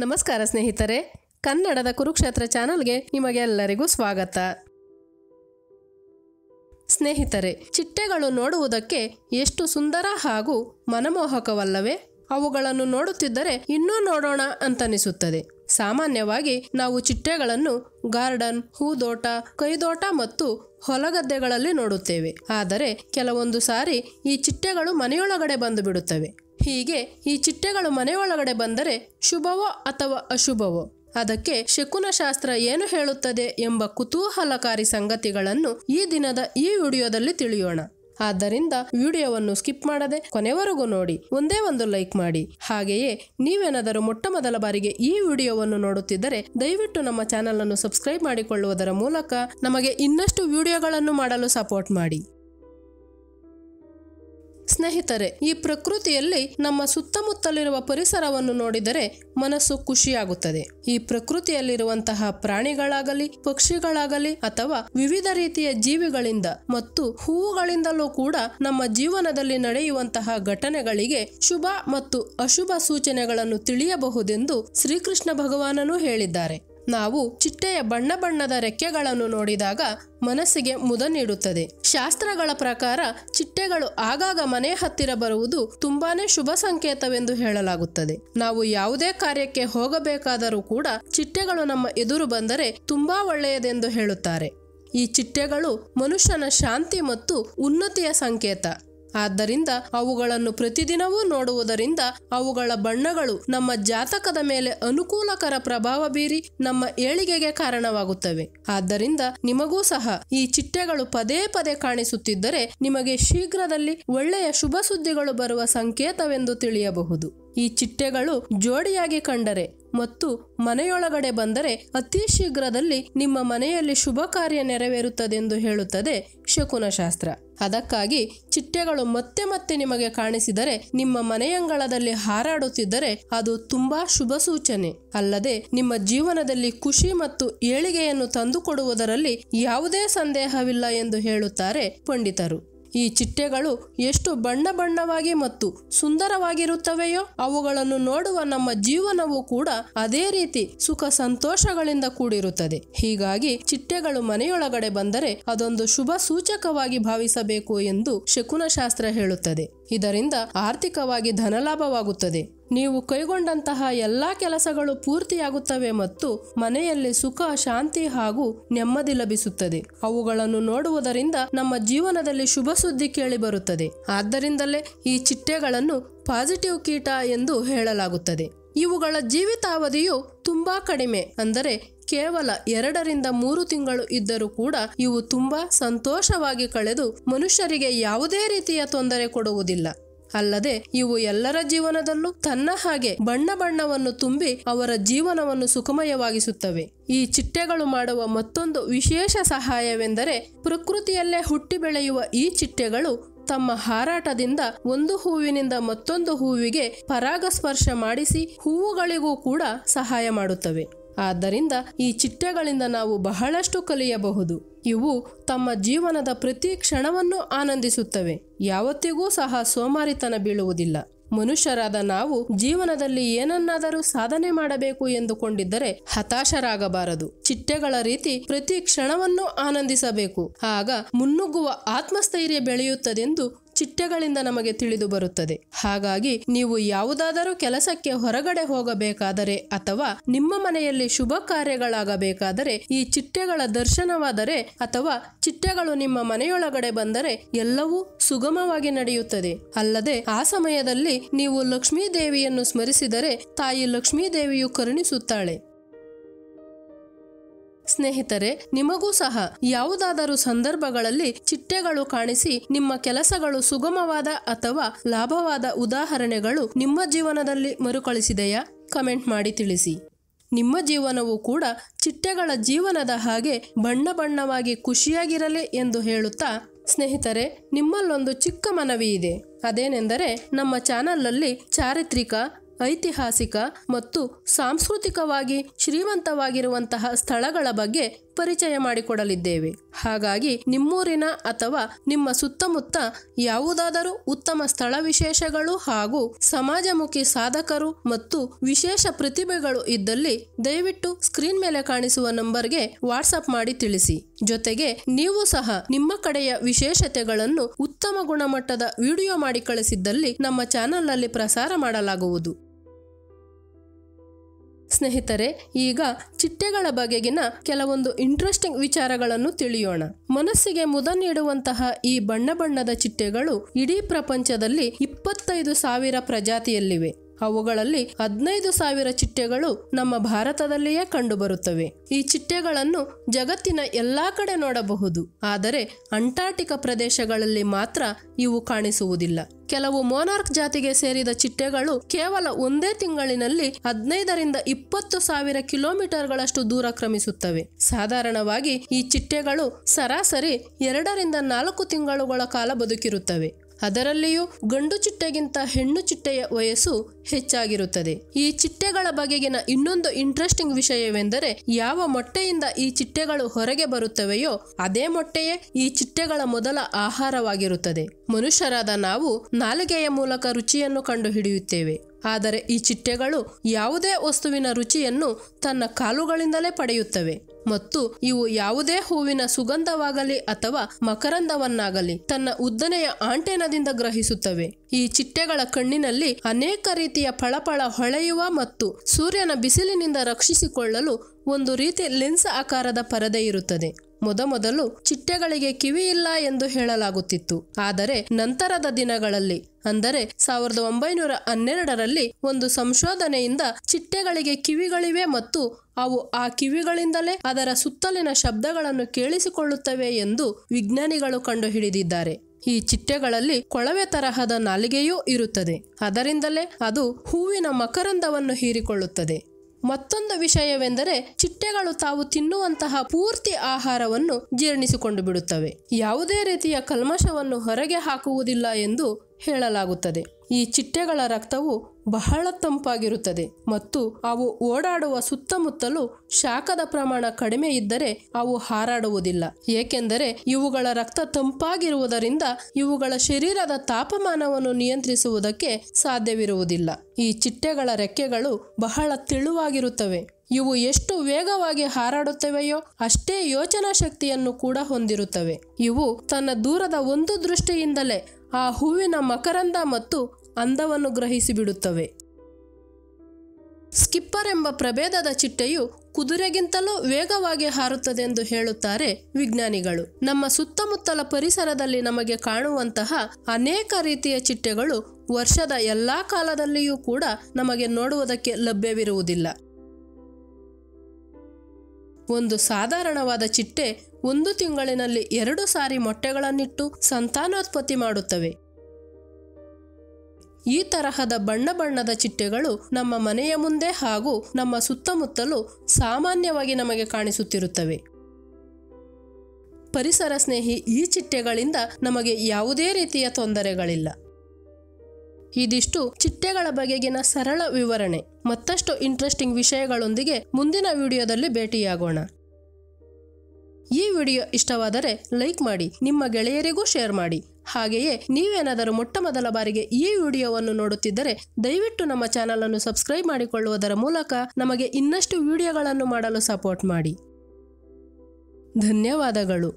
ನಮಸ್ಕಾರ ಸ್ನೇಹಿತರೆ, ಕನ್ನಡದ ಕುರುಕ್ಷೇತ್ರ ಚಾನಲ್ಗೆ ನಿಮಗೆಲ್ಲರಿಗೂ ಸ್ವಾಗತ. ಸ್ನೇಹಿತರೆ, ಚಿಟ್ಟೆಗಳು ನೋಡುವುದಕ್ಕೆ ಎಷ್ಟು ಸುಂದರ ಹಾಗೂ ಮನಮೋಹಕವಲ್ಲವೇ? ಅವುಗಳನ್ನು ನೋಡುತ್ತಿದ್ದರೆ ಇನ್ನೂ ನೋಡೋಣ ಅಂತನಿಸುತ್ತದೆ. ಸಾಮಾನ್ಯವಾಗಿ ನಾವು ಚಿಟ್ಟೆಗಳನ್ನು ಗಾರ್ಡನ್, ಹೂದೋಟ, ಕೈದೋಟ ಮತ್ತು ಹೊಲಗದ್ದೆಗಳಲ್ಲಿ ನೋಡುತ್ತೇವೆ. ಆದರೆ ಕೆಲವೊಂದು ಸಾರಿ ಈ ಚಿಟ್ಟೆಗಳು ಮನೆಯೊಳಗಡೆ ಬಂದು ಬಿಡುತ್ತವೆ. ಹೀಗೆ ಈ ಚಿಟ್ಟೆಗಳು ಮನೆಯೊಳಗಡೆ ಬಂದರೆ ಶುಭವೋ ಅಥವಾ ಅಶುಭವೋ? ಅದಕ್ಕೆ ಶಕುನಶಾಸ್ತ್ರ ಏನು ಹೇಳುತ್ತದೆ ಎಂಬ ಕುತೂಹಲಕಾರಿ ಸಂಗತಿಗಳನ್ನು ಈ ದಿನದ ಈ ವಿಡಿಯೋದಲ್ಲಿ ತಿಳಿಯೋಣ. ಆದ್ದರಿಂದ ವಿಡಿಯೋವನ್ನು ಸ್ಕಿಪ್ ಮಾಡದೆ ಕೊನೆವರೆಗೂ ನೋಡಿ, ಒಂದೇ ಒಂದು ಲೈಕ್ ಮಾಡಿ. ಹಾಗೆಯೇ ನೀವೇನಾದರೂ ಮೊಟ್ಟ ಮೊದಲ ಬಾರಿಗೆ ಈ ವಿಡಿಯೋವನ್ನು ನೋಡುತ್ತಿದ್ದರೆ ದಯವಿಟ್ಟು ನಮ್ಮ ಚಾನೆಲ್ ಅನ್ನು ಸಬ್ಸ್ಕ್ರೈಬ್ ಮಾಡಿಕೊಳ್ಳುವುದರ ಮೂಲಕ ನಮಗೆ ಇನ್ನಷ್ಟು ವಿಡಿಯೋಗಳನ್ನು ಮಾಡಲು ಸಪೋರ್ಟ್ ಮಾಡಿ. ಸ್ನೇಹಿತರೆ, ಈ ಪ್ರಕೃತಿಯಲ್ಲಿ ನಮ್ಮ ಸುತ್ತಮುತ್ತಲಿರುವ ಪರಿಸರವನ್ನು ನೋಡಿದರೆ ಮನಸ್ಸು ಖುಷಿಯಾಗುತ್ತದೆ. ಈ ಪ್ರಕೃತಿಯಲ್ಲಿರುವಂತಹ ಪ್ರಾಣಿಗಳಾಗಲಿ, ಪಕ್ಷಿಗಳಾಗಲಿ ಅಥವಾ ವಿವಿಧ ರೀತಿಯ ಜೀವಿಗಳಿಂದ ಮತ್ತು ಹೂವುಗಳಿಂದಲೂ ಕೂಡ ನಮ್ಮ ಜೀವನದಲ್ಲಿ ನಡೆಯುವಂತಹ ಘಟನೆಗಳಿಗೆ ಶುಭ ಮತ್ತು ಅಶುಭ ಸೂಚನೆಗಳನ್ನು ತಿಳಿಯಬಹುದೆಂದು ಶ್ರೀಕೃಷ್ಣ ಭಗವಾನನು ಹೇಳಿದ್ದಾರೆ. ನಾವು ಚಿಟ್ಟೆಯ ಬಣ್ಣ ಬಣ್ಣದ ರೆಕ್ಕೆಗಳನ್ನು ನೋಡಿದಾಗ ಮನಸ್ಸಿಗೆ ಮುದ ನೀಡುತ್ತದೆ. ಶಾಸ್ತ್ರಗಳ ಪ್ರಕಾರ ಚಿಟ್ಟೆಗಳು ಆಗಾಗ ಮನೆ ಹತ್ತಿರ ಬರುವುದು ತುಂಬಾನೇ ಶುಭ ಸಂಕೇತವೆಂದು ಹೇಳಲಾಗುತ್ತದೆ. ನಾವು ಯಾವುದೇ ಕಾರ್ಯಕ್ಕೆ ಹೋಗಬೇಕಾದರೂ ಕೂಡ ಚಿಟ್ಟೆಗಳು ನಮ್ಮ ಎದುರು ಬಂದರೆ ತುಂಬಾ ಒಳ್ಳೆಯದೆಂದು ಹೇಳುತ್ತಾರೆ. ಈ ಚಿಟ್ಟೆಗಳು ಮನುಷ್ಯನ ಶಾಂತಿ ಮತ್ತು ಉನ್ನತಿಯ ಸಂಕೇತ. ಆದ್ದರಿಂದ ಅವುಗಳನ್ನು ಪ್ರತಿದಿನವೂ ನೋಡುವುದರಿಂದ ಅವುಗಳ ಬಣ್ಣಗಳು ನಮ್ಮ ಜಾತಕದ ಮೇಲೆ ಅನುಕೂಲಕರ ಪ್ರಭಾವ ಬೀರಿ ನಮ್ಮ ಏಳಿಗೆಗೆ ಕಾರಣವಾಗುತ್ತವೆ. ಆದ್ದರಿಂದ ನಿಮಗೂ ಸಹ ಈ ಚಿಟ್ಟೆಗಳು ಪದೇ ಪದೇ ಕಾಣಿಸುತ್ತಿದ್ದರೆ ನಿಮಗೆ ಶೀಘ್ರದಲ್ಲಿ ಒಳ್ಳೆಯ ಶುಭ ಸುದ್ದಿಗಳು ಬರುವ ಸಂಕೇತವೆಂದು ತಿಳಿಯಬಹುದು. ಈ ಚಿಟ್ಟೆಗಳು ಜೋಡಿಯಾಗಿ ಕಂಡರೆ ಮತ್ತು ಮನೆಯೊಳಗಡೆ ಬಂದರೆ ಅತಿ ಶೀಘ್ರದಲ್ಲಿ ನಿಮ್ಮ ಮನೆಯಲ್ಲಿ ಶುಭ ಕಾರ್ಯ ನೆರವೇರುತ್ತದೆಂದು ಹೇಳುತ್ತದೆ ಶಕುನಶಾಸ್ತ್ರ. ಅದಕ್ಕಾಗಿ ಚಿಟ್ಟೆಗಳು ಮತ್ತೆ ಮತ್ತೆ ನಿಮಗೆ ಕಾಣಿಸಿದರೆ ನಿಮ್ಮ ಮನೆಯಂಗಳದಲ್ಲಿ ಹಾರಾಡುತ್ತಿದ್ದರೆ ಅದು ತುಂಬಾ ಶುಭ ಸೂಚನೆ. ಅಲ್ಲದೆ ನಿಮ್ಮ ಜೀವನದಲ್ಲಿ ಖುಷಿ ಮತ್ತು ಏಳಿಗೆಯನ್ನು ತಂದುಕೊಡುವುದರಲ್ಲಿ ಯಾವುದೇ ಸಂದೇಹವಿಲ್ಲ ಎಂದು ಹೇಳುತ್ತಾರೆ ಪಂಡಿತರು. ಈ ಚಿಟ್ಟೆಗಳು ಎಷ್ಟು ಬಣ್ಣ ಬಣ್ಣವಾಗಿ ಮತ್ತು ಸುಂದರವಾಗಿರುತ್ತವೆಯೋ ಅವುಗಳನ್ನು ನೋಡುವ ನಮ್ಮ ಜೀವನವೂ ಕೂಡ ಅದೇ ರೀತಿ ಸುಖ ಸಂತೋಷಗಳಿಂದ ಕೂಡಿರುತ್ತದೆ. ಹೀಗಾಗಿ ಚಿಟ್ಟೆಗಳು ಮನೆಯೊಳಗಡೆ ಬಂದರೆ ಅದೊಂದು ಶುಭ ಸೂಚಕವಾಗಿ ಭಾವಿಸಬೇಕು ಎಂದು ಶಕುನಶಾಸ್ತ್ರ ಹೇಳುತ್ತದೆ. ಇದರಿಂದ ಆರ್ಥಿಕವಾಗಿ ಧನಲಾಭವಾಗುತ್ತದೆ. ನೀವು ಕೈಗೊಂಡಂತಹ ಎಲ್ಲಾ ಕೆಲಸಗಳು ಪೂರ್ತಿಯಾಗುತ್ತವೆ ಮತ್ತು ಮನೆಯಲ್ಲಿ ಸುಖ, ಶಾಂತಿ ಹಾಗೂ ನೆಮ್ಮದಿ ಲಭಿಸುತ್ತದೆ. ಅವುಗಳನ್ನು ನೋಡುವುದರಿಂದ ನಮ್ಮ ಜೀವನದಲ್ಲಿ ಶುಭ ಸುದ್ದಿ ಕೇಳಿಬರುತ್ತದೆ ಆದ್ದರಿಂದಲೇ ಈ ಚಿಟ್ಟೆಗಳನ್ನು ಪಾಸಿಟಿವ್ ಕೀಟ ಎಂದು ಹೇಳಲಾಗುತ್ತದೆ. ಇವುಗಳ ಜೀವಿತಾವಧಿಯು ತುಂಬಾ ಕಡಿಮೆ, ಅಂದರೆ ಕೇವಲ ಎರಡರಿಂದ ಮೂರು ತಿಂಗಳು ಇದ್ದರೂ ಕೂಡ ಇವು ತುಂಬಾ ಸಂತೋಷವಾಗಿ ಕಳೆದು ಮನುಷ್ಯರಿಗೆ ಯಾವುದೇ ರೀತಿಯ ತೊಂದರೆ ಕೊಡುವುದಿಲ್ಲ. ಅಲ್ಲದೆ ಇವು ಎಲ್ಲರ ಜೀವನದಲ್ಲೂ ತನ್ನ ಹಾಗೆ ಬಣ್ಣ ಬಣ್ಣವನ್ನು ತುಂಬಿ ಅವರ ಜೀವನವನ್ನು ಸುಖಮಯವಾಗಿಸುತ್ತವೆ. ಈ ಚಿಟ್ಟೆಗಳು ಮಾಡುವ ಮತ್ತೊಂದು ವಿಶೇಷ ಸಹಾಯವೆಂದರೆ ಪ್ರಕೃತಿಯಲ್ಲೇ ಹುಟ್ಟಿ ಬೆಳೆಯುವ ಈ ಚಿಟ್ಟೆಗಳು ತಮ್ಮ ಹಾರಾಟದಿಂದ ಒಂದು ಹೂವಿನಿಂದ ಮತ್ತೊಂದು ಹೂವಿಗೆ ಪರಾಗಸ್ಪರ್ಶ ಮಾಡಿಸಿ ಹೂವುಗಳಿಗೂ ಕೂಡ ಸಹಾಯ ಮಾಡುತ್ತವೆ. ಆದ್ದರಿಂದ ಈ ಚಿಟ್ಟೆಗಳಿಂದ ನಾವು ಬಹಳಷ್ಟು ಕಲಿಯಬಹುದು. ಇವು ತಮ್ಮ ಜೀವನದ ಪ್ರತಿ ಕ್ಷಣವನ್ನು ಆನಂದಿಸುತ್ತವೆ. ಯಾವತ್ತಿಗೂ ಸಹ ಸೋಮಾರಿತನ ಬೀಳುವುದಿಲ್ಲ. ಮನುಷ್ಯರಾದ ನಾವು ಜೀವನದಲ್ಲಿ ಏನನ್ನಾದರೂ ಸಾಧನೆ ಮಾಡಬೇಕು ಎಂದುಕೊಂಡಿದ್ದರೆ ಹತಾಶರಾಗಬಾರದು. ಚಿಟ್ಟೆಗಳ ರೀತಿ ಪ್ರತಿ ಕ್ಷಣವನ್ನು ಆನಂದಿಸಬೇಕು. ಆಗ ಮುನ್ನುಗ್ಗುವ ಆತ್ಮಸ್ಥೈರ್ಯ ಬೆಳೆಯುತ್ತದೆಂದು ಚಿಟ್ಟೆಗಳಿಂದ ನಮಗೆ ತಿಳಿದು ಬರುತ್ತದೆ. ಹಾಗಾಗಿ ನೀವು ಯಾವುದಾದರೂ ಕೆಲಸಕ್ಕೆ ಹೊರಗಡೆ ಹೋಗಬೇಕಾದರೆ ಅಥವಾ ನಿಮ್ಮ ಮನೆಯಲ್ಲಿ ಶುಭ ಕಾರ್ಯಗಳಾಗಬೇಕಾದರೆ ಈ ಚಿಟ್ಟೆಗಳ ದರ್ಶನವಾದರೆ ಅಥವಾ ಚಿಟ್ಟೆಗಳು ನಿಮ್ಮ ಮನೆಯೊಳಗಡೆ ಬಂದರೆ ಎಲ್ಲವೂ ಸುಗಮವಾಗಿ ನಡೆಯುತ್ತದೆ. ಅಲ್ಲದೆ ಆ ಸಮಯದಲ್ಲಿ ನೀವು ಲಕ್ಷ್ಮೀ ದೇವಿಯನ್ನು ಸ್ಮರಿಸಿದರೆ ತಾಯಿ ಲಕ್ಷ್ಮೀ ದೇವಿಯು ಕರುಣಿಸುತ್ತಾಳೆ. ಸ್ನೇಹಿತರೆ, ನಿಮಗೂ ಸಹ ಯಾವುದಾದರೂ ಸಂದರ್ಭಗಳಲ್ಲಿ ಚಿಟ್ಟೆಗಳು ಕಾಣಿಸಿ ನಿಮ್ಮ ಕೆಲಸಗಳು ಸುಗಮವಾದ ಅಥವಾ ಲಾಭವಾದ ಉದಾಹರಣೆಗಳು ನಿಮ್ಮ ಜೀವನದಲ್ಲಿ ಮರುಕಳಿಸಿದೆಯಾ? ಕಮೆಂಟ್ ಮಾಡಿ ತಿಳಿಸಿ. ನಿಮ್ಮ ಜೀವನವು ಕೂಡ ಚಿಟ್ಟೆಗಳ ಜೀವನದ ಹಾಗೆ ಬಣ್ಣ ಬಣ್ಣವಾಗಿ ಖುಷಿಯಾಗಿರಲಿ ಎಂದು ಹೇಳುತ್ತಾ? ಸ್ನೇಹಿತರೆ, ನಿಮ್ಮಲ್ಲೊಂದು ಚಿಕ್ಕ ಮನವಿ ಇದೆ ಅದೇನೆಂದರೆ, ನಮ್ಮ ಚಾನಲ್ನಲ್ಲಿ ಚಾರಿತ್ರಿಕ ಐತಿಹಾಸಿಕ ಮತ್ತು ಸಾಂಸ್ಕೃತಿಕವಾಗಿ ಶ್ರೀಮಂತವಾಗಿರುವಂತಹ ಸ್ಥಳಗಳ ಬಗ್ಗೆ ಪರಿಚಯ ಮಾಡಿಕೊಡಲಿದ್ದೇವೆ. ಹಾಗಾಗಿ ನಿಮ್ಮೂರಿನ ಅಥವಾ ನಿಮ್ಮ ಸುತ್ತಮುತ್ತ ಯಾವುದಾದರೂ ಉತ್ತಮ ಸ್ಥಳ ವಿಶೇಷಗಳು ಹಾಗೂ ಸಮಾಜಮುಖಿ ಸಾಧಕರು ಮತ್ತು ವಿಶೇಷ ಪ್ರತಿಭೆಗಳು ಇದ್ದಲ್ಲಿ ದಯವಿಟ್ಟು ಸ್ಕ್ರೀನ್ ಮೇಲೆ ಕಾಣಿಸುವ ನಂಬರ್ಗೆ ವಾಟ್ಸಪ್ ಮಾಡಿ ತಿಳಿಸಿ. ಜೊತೆಗೆ ನೀವು ಸಹ ನಿಮ್ಮ ಕಡೆಯ ವಿಶೇಷತೆಗಳನ್ನು ಉತ್ತಮ ಗುಣಮಟ್ಟದ ವಿಡಿಯೋ ಮಾಡಿ ಕಳಿಸಿದ್ದಲ್ಲಿ ನಮ್ಮ ಚಾನಲ್ನಲ್ಲಿ ಪ್ರಸಾರ ಮಾಡಲಾಗುವುದು. ಸ್ನೇಹಿತರೆ, ಈಗ ಚಿಟ್ಟೆಗಳ ಬಗೆಗಿನ ಕೆಲವೊಂದು ಇಂಟ್ರೆಸ್ಟಿಂಗ್ ವಿಚಾರಗಳನ್ನು ತಿಳಿಯೋಣ. ಮನಸ್ಸಿಗೆ ಮುದ ನೀಡುವಂತಹ ಈ ಬಣ್ಣ ಬಣ್ಣದ ಚಿಟ್ಟೆಗಳು ಇಡೀ ಪ್ರಪಂಚದಲ್ಲಿ ಇಪ್ಪತ್ತೈದು ಸಾವಿರ ಪ್ರಜಾತಿಯಲ್ಲಿವೆ. ಅವುಗಳಲ್ಲಿ ಹದಿನೈದು ಸಾವಿರ ಚಿಟ್ಟೆಗಳು ನಮ್ಮ ಭಾರತದಲ್ಲಿಯೇ ಕಂಡುಬರುತ್ತವೆ. ಈ ಚಿಟ್ಟೆಗಳನ್ನು ಜಗತ್ತಿನ ಎಲ್ಲಾ ಕಡೆ ನೋಡಬಹುದು. ಆದರೆ ಅಂಟಾರ್ಟಿಕ ಪ್ರದೇಶಗಳಲ್ಲಿ ಮಾತ್ರ ಇವು ಕಾಣಿಸುವುದಿಲ್ಲ. ಕೆಲವು ಮೋನಾರ್ಕ್ ಜಾತಿಗೆ ಸೇರಿದ ಚಿಟ್ಟೆಗಳು ಕೇವಲ ಒಂದೇ ತಿಂಗಳಿನಲ್ಲಿ ಹದಿನೈದರಿಂದ ಇಪ್ಪತ್ತು ಸಾವಿರ ಕಿಲೋಮೀಟರ್ಗಳಷ್ಟು ದೂರ ಕ್ರಮಿಸುತ್ತವೆ. ಸಾಧಾರಣವಾಗಿ ಈ ಚಿಟ್ಟೆಗಳು ಸರಾಸರಿ ಎರಡರಿಂದ ನಾಲ್ಕು ತಿಂಗಳುಗಳ ಕಾಲ ಬದುಕಿರುತ್ತವೆ. ಅದರಲ್ಲಿಯೂ ಗಂಡು ಚಿಟ್ಟೆಗಿಂತ ಹೆಣ್ಣು ಚಿಟ್ಟೆಯ ವಯಸ್ಸು ಹೆಚ್ಚಾಗಿರುತ್ತದೆ. ಈ ಚಿಟ್ಟೆಗಳ ಬಗೆಗಿನ ಇನ್ನೊಂದು ಇಂಟ್ರೆಸ್ಟಿಂಗ್ ವಿಷಯವೆಂದರೆ ಯಾವ ಮೊಟ್ಟೆಯಿಂದ ಈ ಚಿಟ್ಟೆಗಳು ಹೊರಗೆ ಬರುತ್ತವೆಯೋ ಅದೇ ಮೊಟ್ಟೆಯೇ ಈ ಚಿಟ್ಟೆಗಳ ಮೊದಲ ಆಹಾರವಾಗಿರುತ್ತದೆ. ಮನುಷ್ಯರಾದ ನಾವು ನಾಲಿಗೆಯ ಮೂಲಕ ರುಚಿಯನ್ನು ಕಂಡುಹಿಡಿಯುತ್ತೇವೆ. ಆದರೆ ಈ ಚಿಟ್ಟೆಗಳು ಯಾವುದೇ ವಸ್ತುವಿನ ರುಚಿಯನ್ನು ತನ್ನ ಕಾಲುಗಳಿಂದಲೇ ಪಡೆಯುತ್ತವೆ ಮತ್ತು ಇವು ಯಾವುದೇ ಹೂವಿನ ಸುಗಂಧವಾಗಲಿ ಅಥವಾ ಮಕರಂದವನ್ನಾಗಲಿ ತನ್ನ ಉದ್ದನೆಯ ಆಂಟೆನದಿಂದ ಗ್ರಹಿಸುತ್ತವೆ. ಈ ಚಿಟ್ಟೆಗಳ ಕಣ್ಣಿನಲ್ಲಿ ಅನೇಕ ರೀತಿಯ ಫಳಫಳ ಹೊಳೆಯುವ ಮತ್ತು ಸೂರ್ಯನ ಬಿಸಿಲಿನಿಂದ ರಕ್ಷಿಸಿಕೊಳ್ಳಲು ಒಂದು ರೀತಿ ಲೆನ್ಸ್ ಆಕಾರದ ಪರದೆ ಇರುತ್ತದೆ. ಮೊದಮೊದಲು ಚಿಟ್ಟೆಗಳಿಗೆ ಕಿವಿ ಇಲ್ಲ ಎಂದು ಹೇಳಲಾಗುತ್ತಿತ್ತು. ಆದರೆ ನಂತರದ ದಿನಗಳಲ್ಲಿ, ಅಂದರೆ ಸಾವಿರದ ಒಂಬೈನೂರ ಹನ್ನೆರಡರಲ್ಲಿ ಒಂದು ಸಂಶೋಧನೆಯಿಂದ ಚಿಟ್ಟೆಗಳಿಗೆ ಕಿವಿಗಳಿವೆ ಮತ್ತು ಅವು ಆ ಕಿವಿಗಳಿಂದಲೇ ಅದರ ಸುತ್ತಲಿನ ಶಬ್ದಗಳನ್ನು ಕೇಳಿಸಿಕೊಳ್ಳುತ್ತವೆ ಎಂದು ವಿಜ್ಞಾನಿಗಳು ಕಂಡುಹಿಡಿದಿದ್ದಾರೆ. ಈ ಚಿಟ್ಟೆಗಳಲ್ಲಿ ಕೊಳವೆ ತರಹದ ನಾಲಿಗೆಯೂ ಇರುತ್ತದೆ. ಅದರಿಂದಲೇ ಅದು ಹೂವಿನ ಮಕರಂದವನ್ನು ಹೀರಿಕೊಳ್ಳುತ್ತದೆ. ಮತ್ತೊಂದು ವಿಷಯವೆಂದರೆ ಚಿಟ್ಟೆಗಳು ತಾವು ತಿನ್ನುವಂತಹ ಪೂರ್ತಿ ಆಹಾರವನ್ನು ಜೀರ್ಣಿಸಿಕೊಂಡು ಬಿಡುತ್ತವೆ. ಯಾವುದೇ ರೀತಿಯ ಕಲ್ಮಶವನ್ನು ಹೊರಗೆ ಹಾಕುವುದಿಲ್ಲ ಎಂದು ಹೇಳಲಾಗುತ್ತದೆ. ಈ ಚಿಟ್ಟೆಗಳ ರಕ್ತವು ಬಹಳ ತಂಪಾಗಿರುತ್ತದೆ ಮತ್ತು ಅವು ಓಡಾಡುವ ಸುತ್ತಮುತ್ತಲೂ ಶಾಖದ ಪ್ರಮಾಣ ಕಡಿಮೆ ಇದ್ದರೆ ಅವು ಹಾರಾಡುವುದಿಲ್ಲ. ಏಕೆಂದರೆ ಇವುಗಳ ರಕ್ತ ತಂಪಾಗಿರುವುದರಿಂದ ಇವುಗಳ ಶರೀರದ ತಾಪಮಾನವನ್ನು ನಿಯಂತ್ರಿಸುವುದಕ್ಕೆ ಸಾಧ್ಯವಿರುವುದಿಲ್ಲ. ಈ ಚಿಟ್ಟೆಗಳ ರೆಕ್ಕೆಗಳು ಬಹಳ ತೆಳುವಾಗಿರುತ್ತವೆ. ಇವು ಎಷ್ಟು ವೇಗವಾಗಿ ಹಾರಾಡುತ್ತವೆಯೋ ಅಷ್ಟೇ ಯೋಚನಾ ಶಕ್ತಿಯನ್ನು ಕೂಡ ಹೊಂದಿರುತ್ತವೆ. ಇವು ತನ್ನ ದೂರದ ಒಂದು ದೃಷ್ಟಿಯಿಂದಲೇ ಆ ಹೂವಿನ ಮಕರಂದ ಮತ್ತು ಅಂದವನ್ನು ಗ್ರಹಿಸಿ ಬಿಡುತ್ತವೆ. ಸ್ಕಿಪ್ಪರ್ ಎಂಬ ಪ್ರಭೇದದ ಚಿಟ್ಟೆಯು ಕುದುರೆಗಿಂತಲೂ ವೇಗವಾಗಿ ಹಾರುತ್ತದೆ ಎಂದು ಹೇಳುತ್ತಾರೆ ವಿಜ್ಞಾನಿಗಳು. ನಮ್ಮ ಸುತ್ತಮುತ್ತಲ ಪರಿಸರದಲ್ಲಿ ನಮಗೆ ಕಾಣುವಂತಹ ಅನೇಕ ರೀತಿಯ ಚಿಟ್ಟೆಗಳು ವರ್ಷದ ಎಲ್ಲಾ ಕಾಲದಲ್ಲಿಯೂ ಕೂಡ ನಮಗೆ ನೋಡುವುದಕ್ಕೆ ಲಭ್ಯವಿರುವುದಿಲ್ಲ. ಒಂದು ಸಾಧಾರಣವಾದ ಚಿಟ್ಟೆ ಒಂದು ತಿಂಗಳಿನಲ್ಲಿ ಎರಡು ಸಾರಿ ಮೊಟ್ಟೆಗಳನ್ನಿಟ್ಟು ಸಂತಾನೋತ್ಪತ್ತಿ ಮಾಡುತ್ತವೆ. ಈ ತರಹದ ಬಣ್ಣ ಬಣ್ಣದ ಚಿಟ್ಟೆಗಳು ನಮ್ಮ ಮನೆಯ ಮುಂದೆ ಹಾಗೂ ನಮ್ಮ ಸುತ್ತಮುತ್ತಲೂ ಸಾಮಾನ್ಯವಾಗಿ ನಮಗೆ ಕಾಣಿಸುತ್ತಿರುತ್ತವೆ. ಪರಿಸರ ಸ್ನೇಹಿ ಈ ಚಿಟ್ಟೆಗಳಿಂದ ನಮಗೆ ಯಾವುದೇ ರೀತಿಯ ತೊಂದರೆಗಳಿಲ್ಲ. ಇದಿಷ್ಟು ಚಿಟ್ಟೆಗಳ ಬಗೆಗಿನ ಸರಳ ವಿವರಣೆ. ಮತ್ತಷ್ಟು ಇಂಟ್ರೆಸ್ಟಿಂಗ್ ವಿಷಯಗಳೊಂದಿಗೆ ಮುಂದಿನ ವಿಡಿಯೋದಲ್ಲಿ ಭೇಟಿಯಾಗೋಣ. ಈ ವಿಡಿಯೋ ಇಷ್ಟವಾದರೆ ಲೈಕ್ ಮಾಡಿ, ನಿಮ್ಮ ಗೆಳೆಯರಿಗೂ ಶೇರ್ ಮಾಡಿ. ಹಾಗೆಯೇ ನೀವೇನಾದರೂ ಮೊಟ್ಟ ಮೊದಲ ಬಾರಿಗೆ ಈ ವಿಡಿಯೋವನ್ನು ನೋಡುತ್ತಿದ್ದರೆ ದಯವಿಟ್ಟು ನಮ್ಮ ಚಾನಲನ್ನು ಸಬ್ಸ್ಕ್ರೈಬ್ ಮಾಡಿಕೊಳ್ಳುವುದರ ಮೂಲಕ ನಮಗೆ ಇನ್ನಷ್ಟು ವಿಡಿಯೋಗಳನ್ನು ಮಾಡಲು ಸಪೋರ್ಟ್ ಮಾಡಿ. ಧನ್ಯವಾದಗಳು.